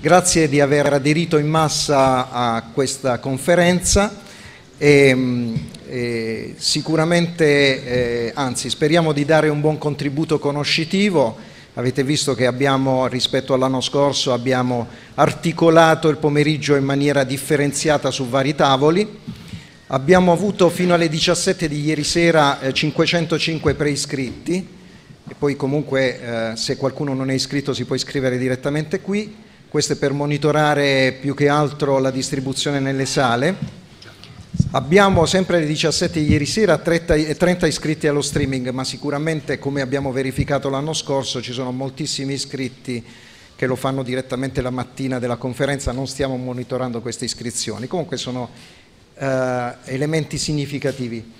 Grazie di aver aderito in massa a questa conferenza e, e sicuramente, eh, anzi speriamo di dare un buon contributo conoscitivo. Avete visto che abbiamo, rispetto all'anno scorso, abbiamo articolato il pomeriggio in maniera differenziata su vari tavoli. Abbiamo avuto fino alle 17 di ieri sera eh, 505 preiscritti e poi comunque eh, se qualcuno non è iscritto si può iscrivere direttamente qui. Questo è per monitorare più che altro la distribuzione nelle sale. Abbiamo sempre alle 17 ieri sera 30, 30 iscritti allo streaming, ma sicuramente come abbiamo verificato l'anno scorso ci sono moltissimi iscritti che lo fanno direttamente la mattina della conferenza, non stiamo monitorando queste iscrizioni. Comunque sono eh, elementi significativi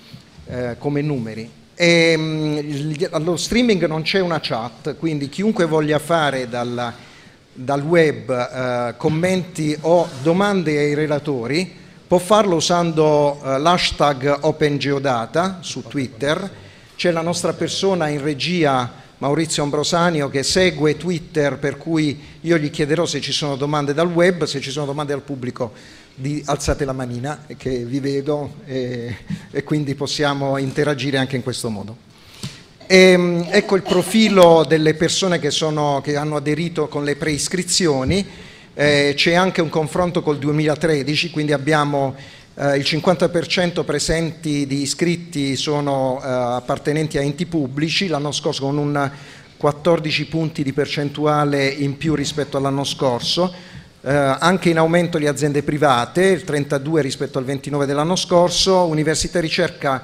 eh, come numeri. E, mh, allo streaming non c'è una chat, quindi chiunque voglia fare dalla dal web eh, commenti o domande ai relatori può farlo usando eh, l'hashtag OpenGeodata su Twitter. C'è la nostra persona in regia, Maurizio Ambrosanio, che segue Twitter, per cui io gli chiederò se ci sono domande dal web, se ci sono domande dal pubblico di, alzate la manina, che vi vedo e, e quindi possiamo interagire anche in questo modo. E, ehm, ecco il profilo delle persone che, sono, che hanno aderito con le preiscrizioni, eh, c'è anche un confronto col 2013, quindi abbiamo eh, il 50% presenti di iscritti sono eh, appartenenti a enti pubblici, l'anno scorso con un 14 punti di percentuale in più rispetto all'anno scorso, eh, anche in aumento le aziende private, il 32 rispetto al 29 dell'anno scorso, università e ricerca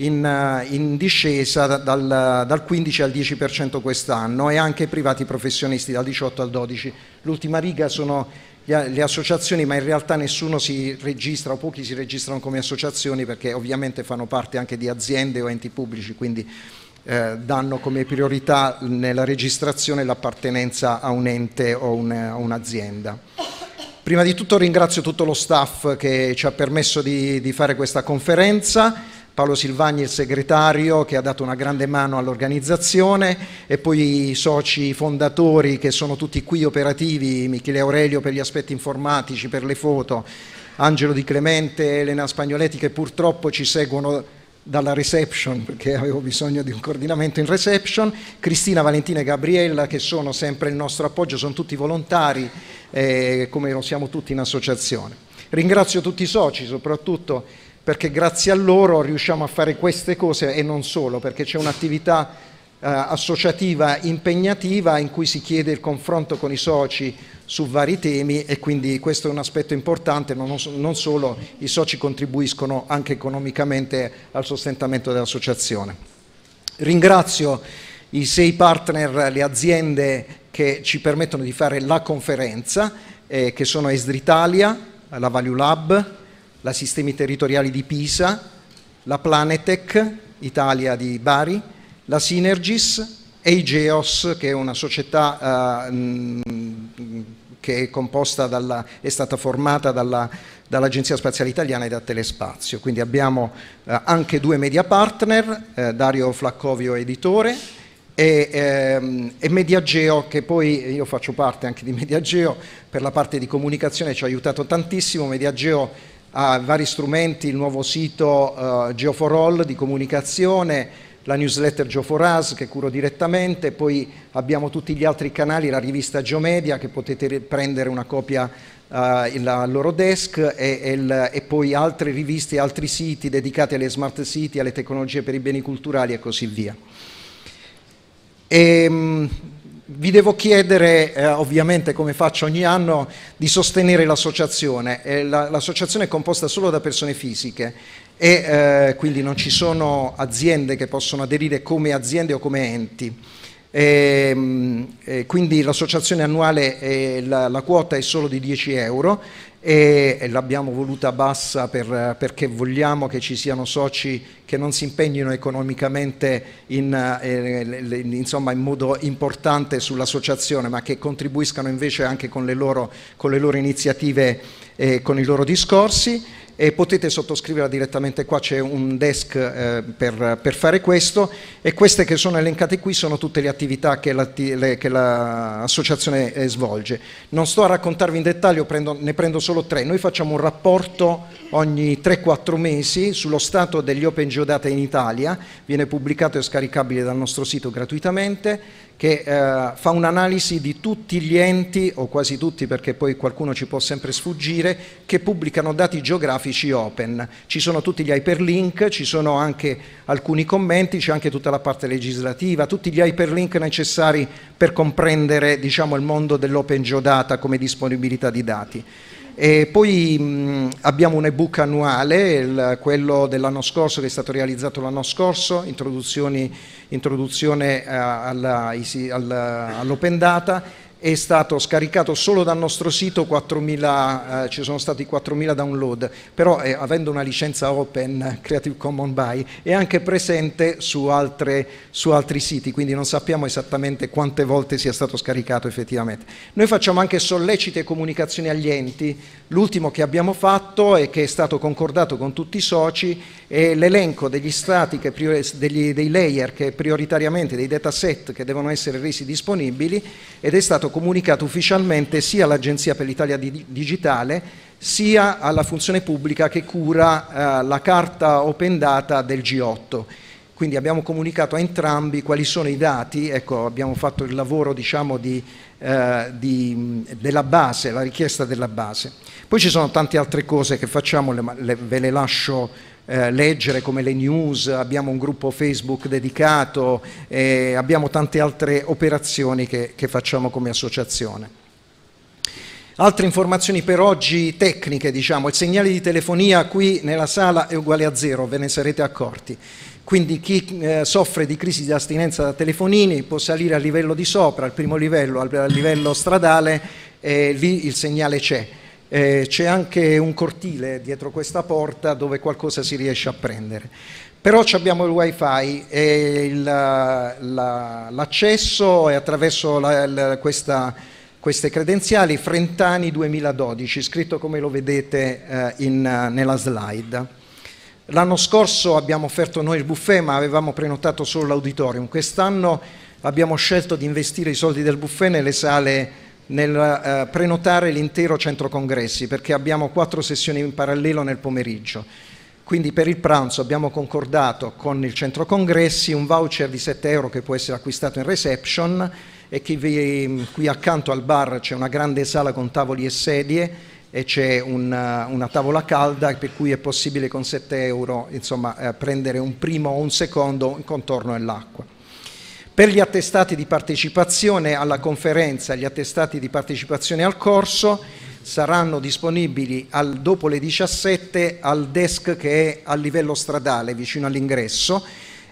in, eh, in discesa dal, dal, 15 al 10% quest'anno e anche privati professionisti dal 18 al 12. L'ultima riga sono le associazioni, ma in realtà nessuno si registra o pochi si registrano come associazioni perché ovviamente fanno parte anche di aziende o enti pubblici, quindi eh, danno come priorità nella registrazione l'appartenenza a un ente o un, a un'azienda. Prima di tutto ringrazio tutto lo staff che ci ha permesso di, di fare questa conferenza. Paolo Silvagni, il segretario, che ha dato una grande mano all'organizzazione, e poi i soci fondatori che sono tutti qui operativi, Michele Aurelio per gli aspetti informatici, per le foto, Angelo Di Clemente, Elena Spagnoletti che purtroppo ci seguono dalla reception perché avevo bisogno di un coordinamento in reception, Cristina, Valentina e Gabriella che sono sempre il nostro appoggio, sono tutti volontari eh, come lo siamo tutti in associazione. Ringrazio tutti i soci, soprattutto perché grazie a loro riusciamo a fare queste cose e non solo, perché c'è un'attività eh, associativa impegnativa in cui si chiede il confronto con i soci su vari temi e quindi questo è un aspetto importante, non, non solo i soci contribuiscono anche economicamente al sostentamento dell'associazione. Ringrazio i sei partner, le aziende che ci permettono di fare la conferenza, eh, che sono Esdritalia, la Value Lab, la Sistemi Territoriali di Pisa, la Planetec Italia di Bari, la Synergis e Igeos, che è una società uh, che è, composta dalla, è stata formata dalla, dall'Agenzia Spaziale Italiana e da Telespazio. Quindi abbiamo uh, anche due media partner, uh, Dario Flaccovio editore e, ehm, e, Mediageo, che poi io faccio parte anche di Mediageo, per la parte di comunicazione ci ha aiutato tantissimo. Mediageo ha vari strumenti, il nuovo sito uh, Geo4All di comunicazione, la newsletter Geo4Us che curo direttamente, poi abbiamo tutti gli altri canali, la rivista Geomedia che potete prendere una copia uh, loro desk e, e, il, e, poi altre riviste, altri siti dedicati alle smart city, alle tecnologie per i beni culturali e così via. E, um, vi devo chiedere, eh, ovviamente come faccio ogni anno, di sostenere l'associazione. Eh, la, l'associazione è composta solo da persone fisiche e eh, quindi non ci sono aziende che possono aderire come aziende o come enti. E, e quindi l'associazione annuale, la, la, quota è solo di 10 euro e, e l'abbiamo voluta bassa per, perché vogliamo che ci siano soci che non si impegnino economicamente in, eh, insomma, in modo importante sull'associazione ma che contribuiscano invece anche con le loro, con le loro iniziative e con i loro discorsi e potete sottoscriverla direttamente qua, c'è un desk eh, per, per, fare questo e queste che sono elencate qui sono tutte le attività che, l'associazione la, eh, svolge. Non sto a raccontarvi in dettaglio, prendo, ne prendo solo tre. Noi facciamo un rapporto ogni 3-4 mesi sullo stato degli Open Geodata in Italia, viene pubblicato e scaricabile dal nostro sito gratuitamente che eh, fa un'analisi di tutti gli enti, o quasi tutti perché poi qualcuno ci può sempre sfuggire, che pubblicano dati geografici open. Ci sono tutti gli hyperlink, ci sono anche alcuni commenti, c'è anche tutta la parte legislativa, tutti gli hyperlink necessari per comprendere diciamo, il mondo dell'open geodata come disponibilità di dati. E poi mh, ell'ebook un annuale, il, quello dell'anno scorso che è stato realizzato l'anno scorso, introduzione eh, all'open data è stato scaricato solo dal nostro sito 4.000, eh, ci sono stati 4.000 download, però eh, avendo una licenza open Creative Commons by è anche presente su, altre, su, altri siti, quindi non sappiamo esattamente quante volte sia stato scaricato effettivamente. Noi facciamo anche sollecite comunicazioni agli enti, l'ultimo che abbiamo fatto e che è stato concordato con tutti i soci è l'elenco degli stati, che, degli, dei layer che prioritariamente, dei dataset che devono essere resi disponibili ed è stato comunicato ufficialmente sia all'Agenzia per l'Italia Digitale sia alla funzione pubblica che cura eh, la carta open data del G8. Quindi abbiamo comunicato a entrambi quali sono i dati, ecco, abbiamo fatto il lavoro diciamo, di, eh, di, della base, la richiesta della base. Poi ci sono tante altre cose che facciamo, le, le, ve le lascio eh, leggere come le news, abbiamo un gruppo Facebook dedicato, eh, abbiamo tante altre operazioni che, che facciamo come associazione. Altre informazioni per oggi tecniche, diciamo, il segnale di telefonia qui nella sala è uguale a zero, ve ne sarete accorti. Quindi chi eh, soffre di crisi di astinenza da telefonini può salire al livello di sopra, al primo livello, al, al livello stradale, e lì il segnale c'è. Eh, c'è anche un cortile dietro questa porta dove qualcosa si riesce a prendere. Però abbiamo il wifi e il, la, l'accesso è attraverso la, la, questa, queste credenziali Frentani 2012, scritto come lo vedete eh, in, nella slide. L'anno scorso abbiamo offerto noi il buffet ma avevamo prenotato solo l'auditorium, quest'anno abbiamo scelto di investire i soldi del buffet nelle sale nel eh, prenotare l'intero centro congressi perché abbiamo quattro sessioni in parallelo nel pomeriggio. Quindi per il pranzo abbiamo concordato con il centro congressi un voucher di 7 euro che può essere acquistato in reception e vi, qui accanto al bar c'è una grande sala con tavoli e sedie e c'è una, una, tavola calda per cui è possibile con 7 euro insomma, eh, prendere un primo o un secondo in contorno all'acqua. Per gli attestati di partecipazione alla conferenza, gli attestati di partecipazione al corso saranno disponibili al, dopo le 17 al desk che è a livello stradale vicino all'ingresso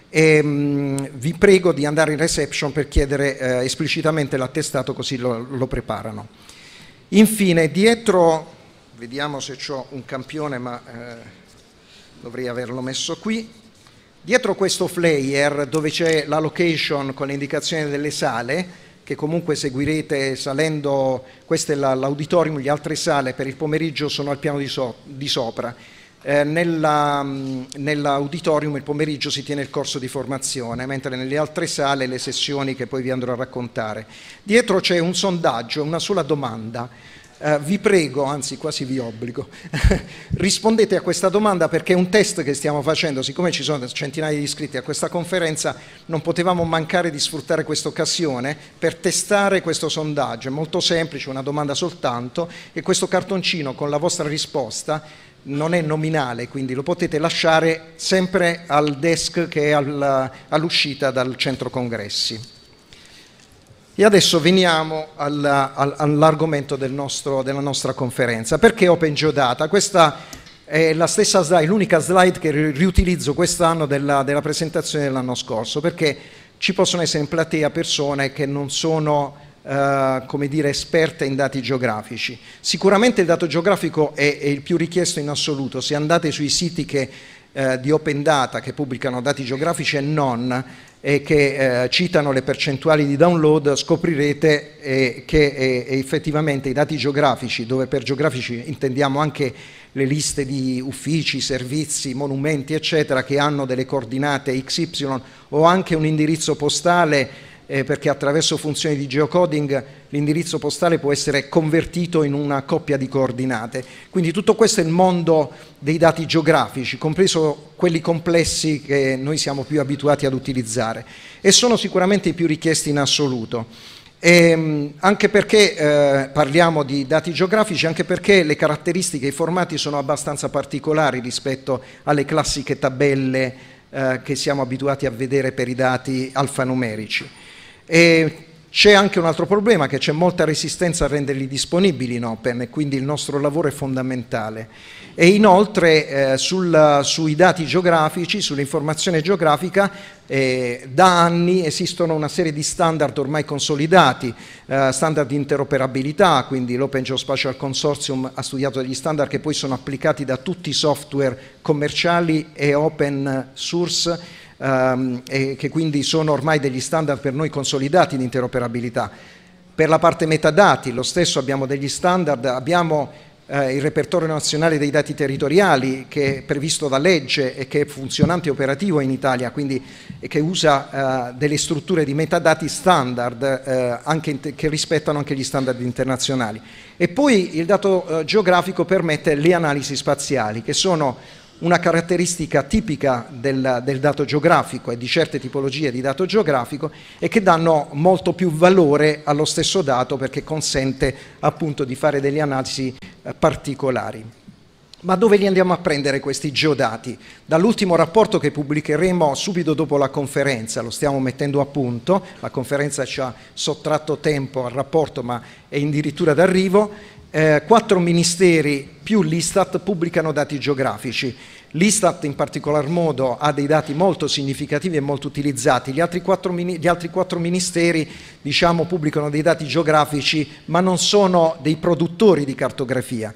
e mh, vi prego di andare in reception per chiedere eh, esplicitamente l'attestato così lo, lo, preparano. Infine, dietro, vediamo se ho un campione ma eh, dovrei averlo messo qui, Dietro questo flyer dove c'è la location con le indicazioni delle sale, che comunque seguirete salendo, questo è l'auditorium, le altre sale per il pomeriggio sono al piano di, so, di sopra. Eh, nella, nell'auditorium il pomeriggio si tiene il corso di formazione, mentre nelle altre sale le sessioni che poi vi andrò a raccontare. Dietro c'è un sondaggio, una sola domanda Uh, vi prego, anzi quasi vi obbligo, rispondete a questa domanda perché è un test che stiamo facendo, siccome ci sono centinaia di iscritti a questa conferenza non potevamo mancare di sfruttare questa occasione per testare questo sondaggio, è molto semplice, una domanda soltanto e questo cartoncino con la vostra risposta non è nominale, quindi lo potete lasciare sempre al desk che è all'uscita dal centro congressi. E adesso veniamo all'argomento del della nostra conferenza. Perché Open Geodata? Questa è la stessa slide, l'unica slide che riutilizzo quest'anno della, della presentazione dell'anno scorso, perché ci possono essere in platea persone che non sono Uh, come dire, esperte in dati geografici. Sicuramente il dato geografico è, è, il più richiesto in assoluto. Se andate sui siti che, uh, di Open Data che pubblicano dati geografici e non, e che eh, citano le percentuali di download, scoprirete eh, che eh, effettivamente i dati geografici, dove per geografici intendiamo anche le liste di uffici, servizi, monumenti, eccetera, che hanno delle coordinate XY o anche un indirizzo postale eh, perché attraverso funzioni di geocoding l'indirizzo postale può essere convertito in una coppia di coordinate. Quindi tutto questo è il mondo dei dati geografici, compreso quelli complessi che noi siamo più abituati ad utilizzare e sono sicuramente i più richiesti in assoluto. E, ehm, anche perché eh, parliamo di dati geografici, anche perché le caratteristiche, i formati sono abbastanza particolari rispetto alle classiche tabelle eh, che siamo abituati a vedere per i dati alfanumerici. E c'è anche un altro problema, che c'è molta resistenza a renderli disponibili in Open e quindi il nostro lavoro è fondamentale. E inoltre eh, sul, sui dati geografici, sull'informazione geografica, eh, da anni esistono una serie di standard ormai consolidati, eh, standard di interoperabilità, quindi l'Open Geospatial Consortium ha studiato degli standard che poi sono applicati da tutti i software commerciali e open source ehm, e che quindi sono ormai degli standard per noi consolidati di interoperabilità. Per la parte metadati, lo stesso abbiamo degli standard, abbiamo eh, il repertorio nazionale dei dati territoriali che è previsto da legge e che è funzionante e operativo in Italia, quindi che usa eh, delle strutture di metadati standard eh, che rispettano anche gli standard internazionali. E poi il dato eh, geografico permette le analisi spaziali, che sono una caratteristica tipica del, del, dato geografico e di certe tipologie di dato geografico e che danno molto più valore allo stesso dato perché consente appunto di fare delle analisi eh, particolari. Ma dove li andiamo a prendere questi geodati? Dall'ultimo rapporto che pubblicheremo subito dopo la conferenza, lo stiamo mettendo a punto, la conferenza ci ha sottratto tempo al rapporto ma è addirittura d'arrivo, eh, quattro ministeri più l'Istat pubblicano dati geografici. L'Istat in particolar modo ha dei dati molto significativi e molto utilizzati, gli altri quattro, gli altri quattro ministeri diciamo, pubblicano dei dati geografici ma non sono dei produttori di cartografia.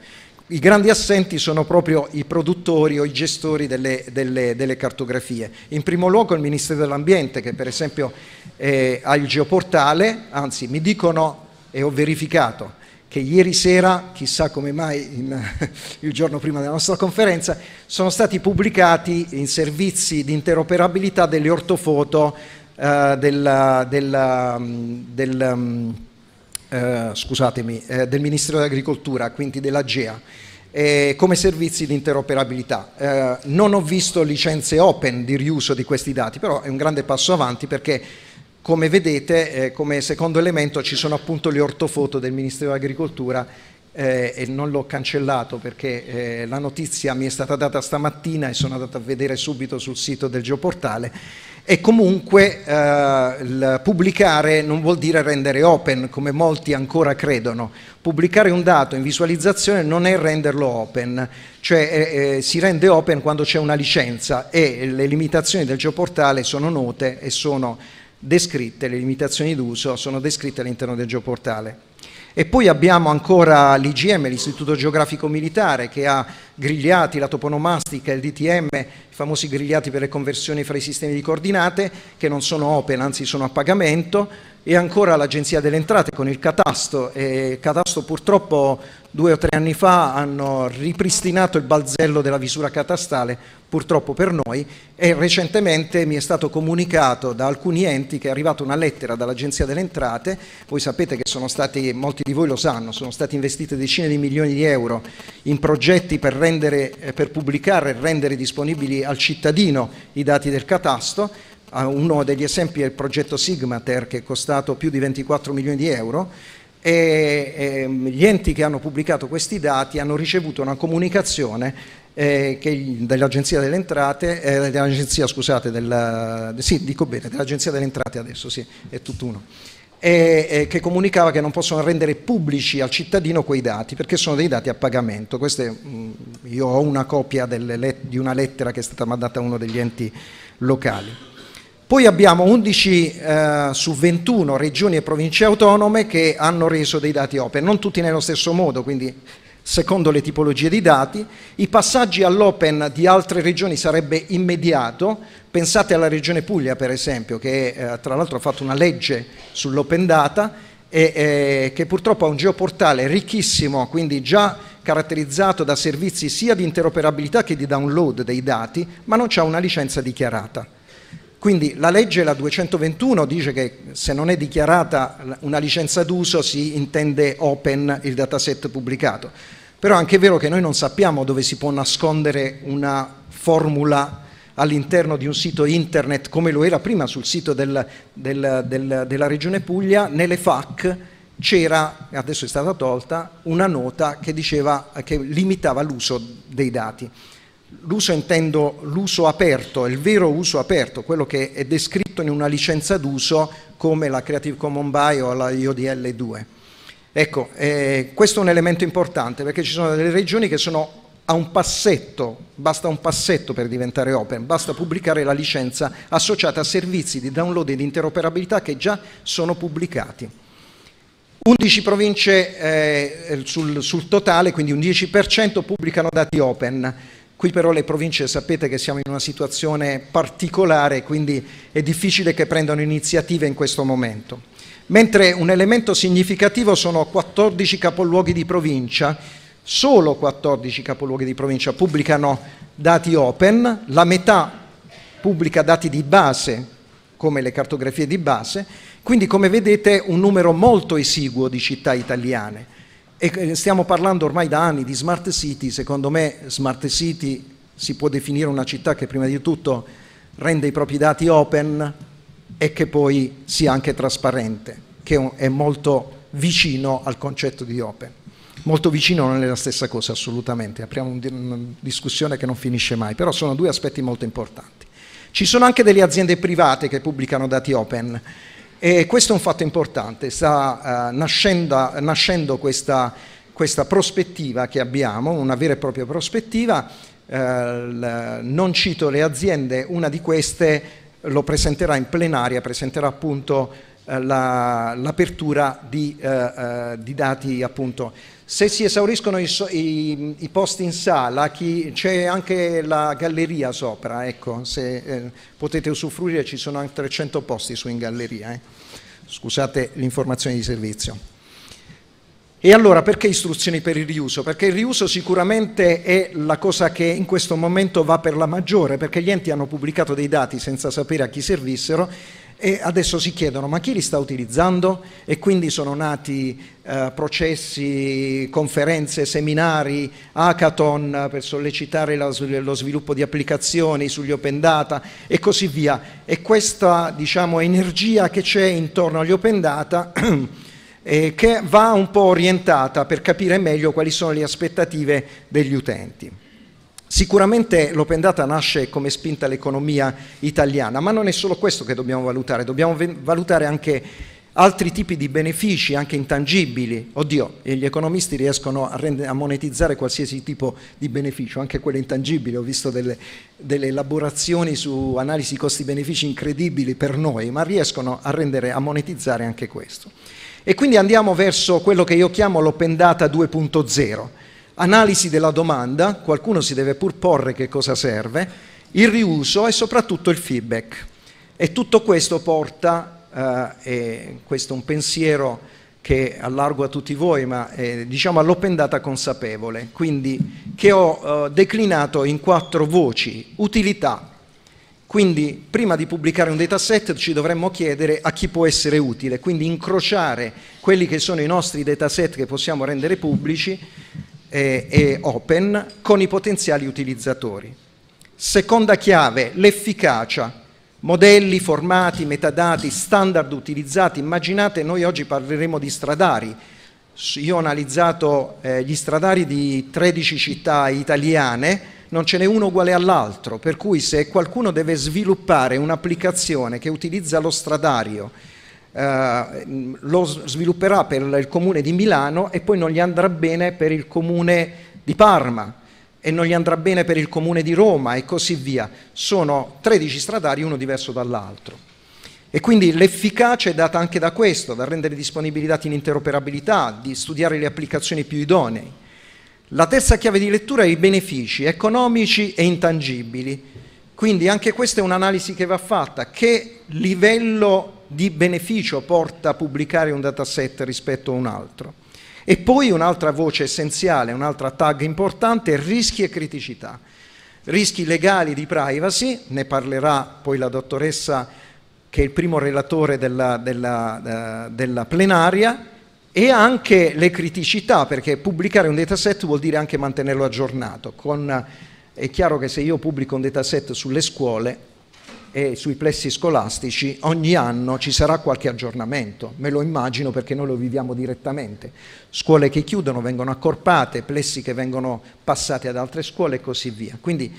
I grandi assenti sono proprio i produttori o i gestori delle, delle, delle cartografie. In primo luogo il Ministero dell'Ambiente che per esempio eh, ha il geoportale, anzi mi dicono e ho verificato che ieri sera, chissà come mai in, il giorno prima della nostra conferenza, sono stati pubblicati in servizi di interoperabilità delle ortofoto eh, del, del, del, eh, scusatemi, eh, del Ministero dell'Agricoltura, quindi della GEA. Eh, come servizi di interoperabilità. Eh, non ho visto licenze open di riuso di questi dati, però è un grande passo avanti perché come vedete, eh, come secondo elemento ci sono appunto le ortofoto del Ministero dell'Agricoltura eh, e non l'ho cancellato perché eh, la notizia mi è stata data stamattina e sono andato a vedere subito sul sito del Geoportale. E comunque eh, pubblicare non vuol dire rendere open come molti ancora credono. Pubblicare un dato in visualizzazione non è renderlo open cioè eh, eh, si rende open quando c'è una licenza e le limitazioni del geoportale sono note e sono descritte, le limitazioni d'uso sono descritte all'interno del geoportale. E poi abbiamo ancora l'IGM, l'Istituto Geografico Militare, che ha grigliati, la toponomastica, il DTM, i famosi grigliati per le conversioni fra i sistemi di coordinate, che non sono open, anzi sono a pagamento, e ancora l'Agenzia delle Entrate con il catasto. E catasto purtroppo due o tre anni fa hanno ripristinato il balzello della visura catastale, purtroppo per noi, e recentemente mi è stato comunicato da alcuni enti che è arrivata una lettera dall'Agenzia delle Entrate, voi sapete che sono stati, molti di voi lo sanno, sono stati investiti decine di milioni di euro in progetti per, rendere, per pubblicare e rendere disponibili al cittadino i dati del catasto, uno degli esempi è il progetto Sigmater che è costato più di 24 milioni di euro e, e gli enti che hanno pubblicato questi dati hanno ricevuto una comunicazione eh, dell'Agenzia delle Entrate, eh, dell'Agenzia scusate, del, sì, dico bene, dell'Agenzia delle Entrate adesso, sì, è tutt'uno, e, e che comunicava che non possono rendere pubblici al cittadino quei dati perché sono dei dati a pagamento. Queste, mh, io ho una copia delle, di una lettera che è stata mandata a uno degli enti locali. Poi abbiamo 11 eh, su 21 regioni e province autonome che hanno reso dei dati open, non tutti nello stesso modo, quindi secondo le tipologie di dati. I passaggi all'open di altre regioni sarebbe immediato. Pensate alla regione Puglia, per esempio, che eh, tra l'altro ha fatto una legge sull'open data e eh, che purtroppo ha un geoportale ricchissimo, quindi già caratterizzato da servizi sia di interoperabilità che di download dei dati, ma non c'è una licenza dichiarata. Quindi la legge, la 221, dice che se non è dichiarata una licenza d'uso si intende open il dataset pubblicato. Però è anche vero che noi non sappiamo dove si può nascondere una formula all'interno di un sito internet come lo era prima sul sito del, del, del, della Regione Puglia, nelle FAC c'era, adesso è stata tolta, una nota che, diceva, che limitava l'uso dei dati. L'uso intendo l'uso aperto, il vero uso aperto, quello che è descritto in una licenza d'uso come la Creative Commons By o la IODL 2. Ecco, eh, questo è un elemento importante perché ci sono delle regioni che sono a un passetto, basta un passetto per diventare open, basta pubblicare la licenza associata a servizi di download e di interoperabilità che già sono pubblicati. 11 province eh, sul, sul, totale, quindi un 10% pubblicano dati open. Qui però le province sapete che siamo in una situazione particolare, quindi è difficile che prendano iniziative in questo momento. Mentre un elemento significativo sono 14 capoluoghi di provincia, solo 14 capoluoghi di provincia pubblicano dati open, la metà pubblica dati di base, come le cartografie di base, quindi come vedete un numero molto esiguo di città italiane. E eh, stiamo parlando ormai da anni di smart city, secondo me smart city si può definire una città che prima di tutto rende i propri dati open e che poi sia anche trasparente, che è molto vicino al concetto di open. Molto vicino non è la stessa cosa assolutamente, apriamo una discussione che non finisce mai, però sono due aspetti molto importanti. Ci sono anche delle aziende private che pubblicano dati open e questo è un fatto importante, sta uh, nascendo, nascendo questa, questa, prospettiva che abbiamo, una vera e propria prospettiva, uh, non cito le aziende, una di queste lo presenterà in plenaria, presenterà appunto uh, l'apertura di, di, dati appunto se si esauriscono i, i, i posti in sala, c'è anche la galleria sopra, ecco, se eh, potete usufruire ci sono anche 300 posti su in galleria. Eh. Scusate l'informazione di servizio. E allora perché istruzioni per il riuso? Perché il riuso sicuramente è la cosa che in questo momento va per la maggiore, perché gli enti hanno pubblicato dei dati senza sapere a chi servissero e adesso si chiedono ma chi li sta utilizzando e quindi sono nati eh, processi, conferenze, seminari, hackathon per sollecitare la, lo sviluppo di applicazioni sugli open data e così via. E questa diciamo, energia che c'è intorno agli open data eh, che va un po' orientata per capire meglio quali sono le aspettative degli utenti. Sicuramente l'open data nasce come spinta all'economia italiana, ma non è solo questo che dobbiamo valutare, dobbiamo valutare anche altri tipi di benefici, anche intangibili. Oddio, gli economisti riescono a, a monetizzare qualsiasi tipo di beneficio, anche quello intangibile. Ho visto delle, delle elaborazioni su analisi costi-benefici incredibili per noi, ma riescono a, rendere, a monetizzare anche questo. E quindi andiamo verso quello che io chiamo l'open data 2.0 analisi della domanda, qualcuno si deve pur porre che cosa serve, il riuso e soprattutto il feedback. E tutto questo porta, eh, e questo è un pensiero che allargo a tutti voi, ma eh, diciamo all'open data consapevole, quindi che ho eh, declinato in quattro voci. Utilità, quindi prima di pubblicare un dataset ci dovremmo chiedere a chi può essere utile, quindi incrociare quelli che sono i nostri dataset che possiamo rendere pubblici eh, e open con i potenziali utilizzatori. Seconda chiave, l'efficacia. Modelli, formati, metadati, standard utilizzati. Immaginate, noi oggi parleremo di stradari. Io ho analizzato eh, gli stradari di 13 città italiane, non ce n'è uno uguale all'altro, per cui se qualcuno deve sviluppare un'applicazione che utilizza lo stradario eh, lo svilupperà per il comune di Milano e poi non gli andrà bene per il comune di Parma. e non gli andrà bene per il comune di Roma e così via. Sono 13 stradali, uno diverso dall'altro. E quindi l'efficacia è data anche da questo, da rendere disponibili i dati in interoperabilità, di studiare le applicazioni più idonee. La terza chiave di lettura è i benefici economici e intangibili. Quindi anche questa è un'analisi che va fatta. Che livello di beneficio porta pubblicare un dataset rispetto a un altro? E poi un'altra voce essenziale, un'altra tag importante, rischi e criticità. Rischi legali di privacy, ne parlerà poi la dottoressa che è il primo relatore della, della, uh, della plenaria, e anche le criticità, perché pubblicare un dataset vuol dire anche mantenerlo aggiornato. Con, è chiaro che se io pubblico un dataset sulle scuole, e sui plessi scolastici ogni anno ci sarà qualche aggiornamento, me lo immagino perché noi lo viviamo direttamente. Scuole che chiudono, vengono accorpate, plessi che vengono passati ad altre scuole e così via. Quindi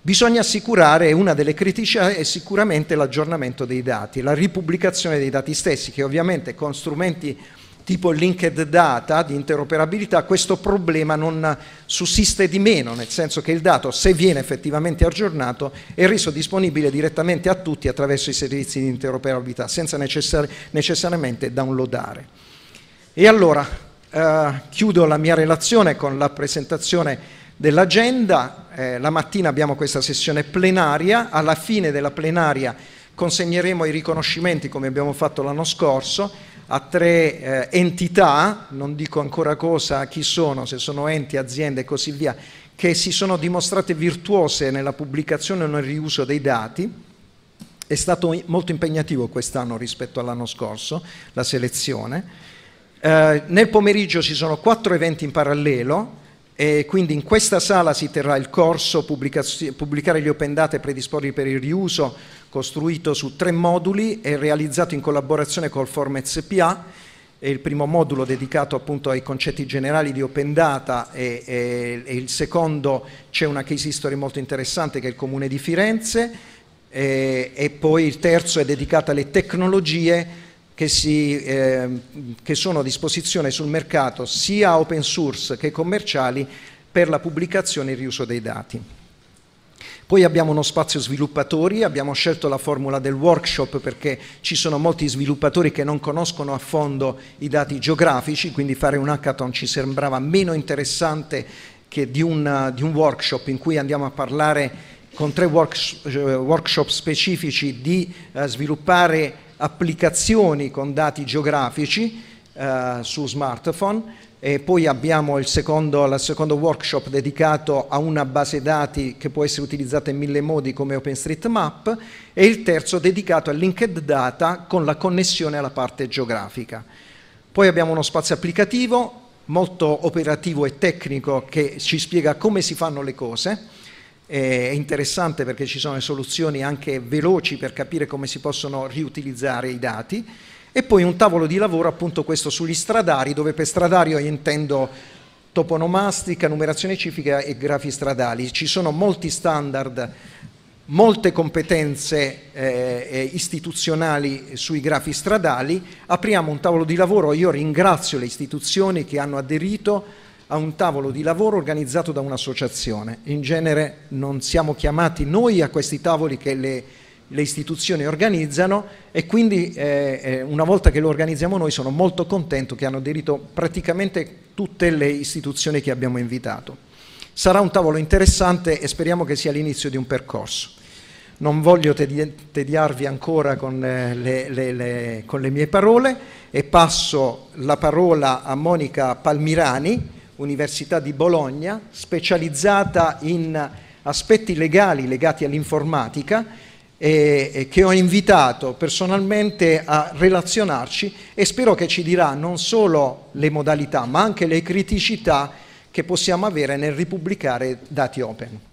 bisogna assicurare, una delle criticità è sicuramente l'aggiornamento dei dati, la ripubblicazione dei dati stessi, che ovviamente con strumenti tipo linked data di interoperabilità, questo problema non sussiste di meno, nel senso che il dato, se viene effettivamente aggiornato, è reso disponibile direttamente a tutti attraverso i servizi di interoperabilità, senza necessari necessariamente downloadare. E allora, eh, chiudo la mia relazione con la presentazione dell'agenda. Eh, la mattina abbiamo questa sessione plenaria, alla fine della plenaria consegneremo i riconoscimenti come abbiamo fatto l'anno scorso a tre eh, entità, non dico ancora cosa, chi sono, se sono enti, aziende e così via, che si sono dimostrate virtuose nella pubblicazione e nel riuso dei dati. È stato molto impegnativo quest'anno rispetto all'anno scorso, la selezione. Eh, nel pomeriggio ci sono quattro eventi in parallelo, e quindi in questa sala si terrà il corso Pubblicare gli open data e predisporli per il riuso, costruito su tre moduli e realizzato in collaborazione col Form SPA. È il primo modulo dedicato appunto ai concetti generali di open data e, e, e il secondo c'è una case history molto interessante che è il Comune di Firenze e, e poi il terzo è dedicato alle tecnologie che, si, eh, che sono a disposizione sul mercato sia open source che commerciali per la pubblicazione e il riuso dei dati. Poi abbiamo uno spazio sviluppatori, abbiamo scelto la formula del workshop perché ci sono molti sviluppatori che non conoscono a fondo i dati geografici, quindi fare un hackathon ci sembrava meno interessante che di un, di un workshop in cui andiamo a parlare con tre eh, workshop specifici di uh, sviluppare applicazioni con dati geografici eh, su smartphone e poi abbiamo il secondo, il secondo, workshop dedicato a una base dati che può essere utilizzata in mille modi come OpenStreetMap e il terzo dedicato a linked data con la connessione alla parte geografica. Poi abbiamo uno spazio applicativo molto operativo e tecnico che ci spiega come si fanno le cose è interessante perché ci sono soluzioni anche veloci per capire come si possono riutilizzare i dati e poi un tavolo di lavoro appunto questo sugli stradari dove per stradario intendo toponomastica, numerazione civica e grafi stradali. Ci sono molti standard, molte competenze eh, istituzionali sui grafi stradali, apriamo un tavolo di lavoro, io ringrazio le istituzioni che hanno aderito a un tavolo di lavoro organizzato da un'associazione. In genere non siamo chiamati noi a questi tavoli che le, le istituzioni organizzano e quindi eh, eh, una volta che lo organizziamo noi sono molto contento che hanno aderito praticamente tutte le istituzioni che abbiamo invitato. Sarà un tavolo interessante e speriamo che sia l'inizio di un percorso. Non voglio tediarvi ancora con eh, le, le, le, con le mie parole e passo la parola a Monica Palmirani, Università di Bologna, specializzata in aspetti legali legati all'informatica e, e che ho invitato personalmente a relazionarci e spero che ci dirà non solo le modalità ma anche le criticità che possiamo avere nel ripubblicare dati open.